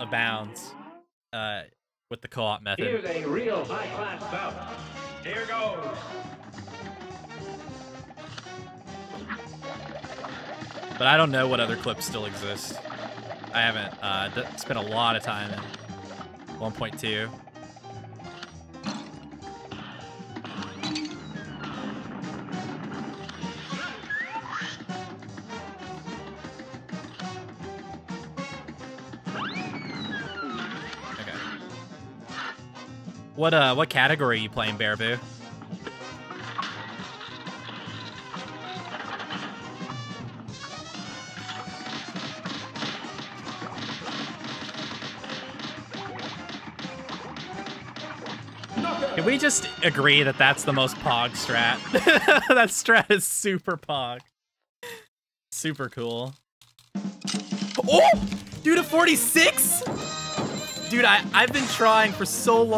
of bounds uh, with the co-op method. Here's a real high-class bout. Here goes. But I don't know what other clips still exist. I haven't uh, d- spent a lot of time in 1.2. What uh what category are you playing, Baraboo? Can we just agree that that's the most pog strat? that strat is super pog. Super cool. Oh! Dude, a 46? Dude, I, I've been trying for so long.